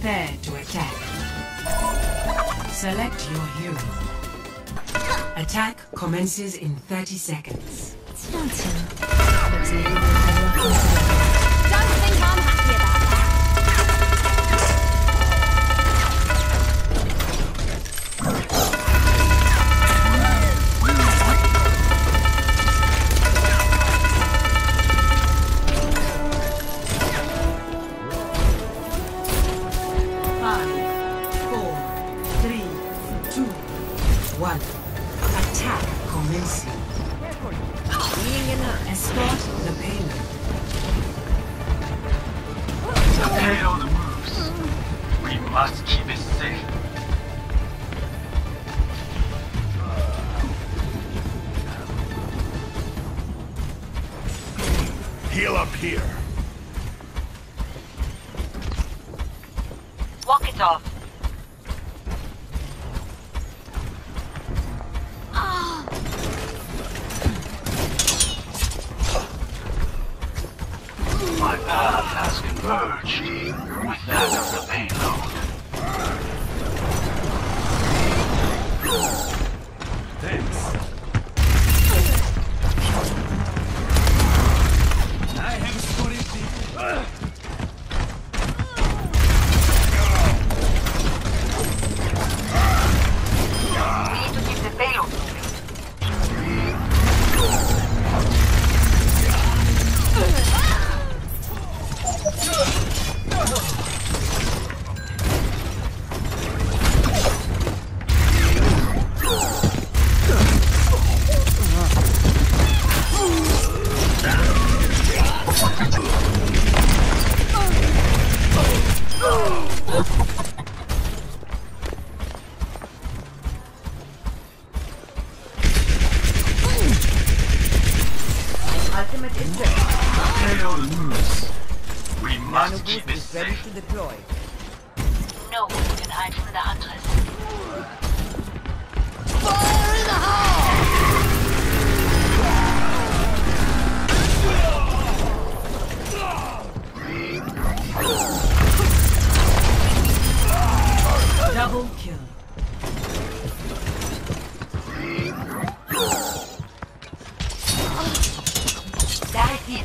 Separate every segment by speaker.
Speaker 1: Prepare to attack. Select your hero. Attack commences in 30 seconds. One. Attack commencing. Escort the payload.
Speaker 2: Payload moves. We must keep it safe.
Speaker 3: Heal up here.
Speaker 4: Walk it off.
Speaker 2: My path has converged with that of the payload.
Speaker 5: Ready to deploy.
Speaker 4: No one can hide from the Huntress.
Speaker 1: Double kill.
Speaker 4: Daar is hier.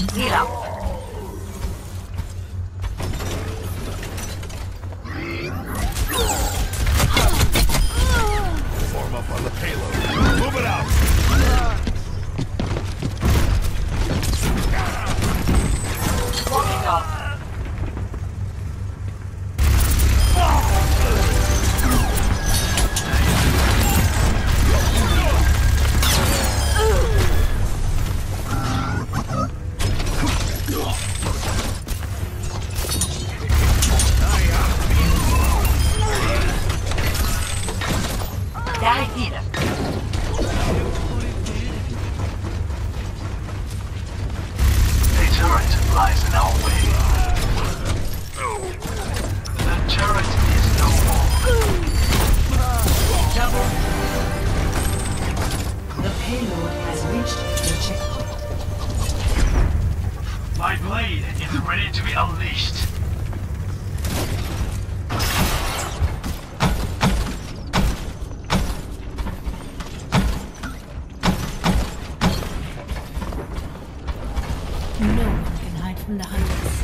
Speaker 4: Heal up.
Speaker 3: On the payload. Move it out.
Speaker 1: Payload has reached the checkpoint.
Speaker 2: My blade is ready to be unleashed.
Speaker 6: No one can hide from the hunters.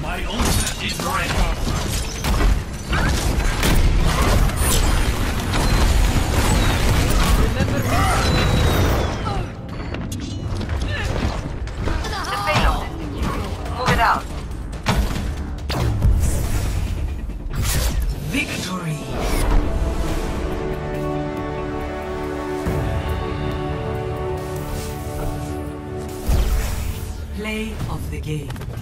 Speaker 2: My ultimate is ready.
Speaker 1: Play of the game.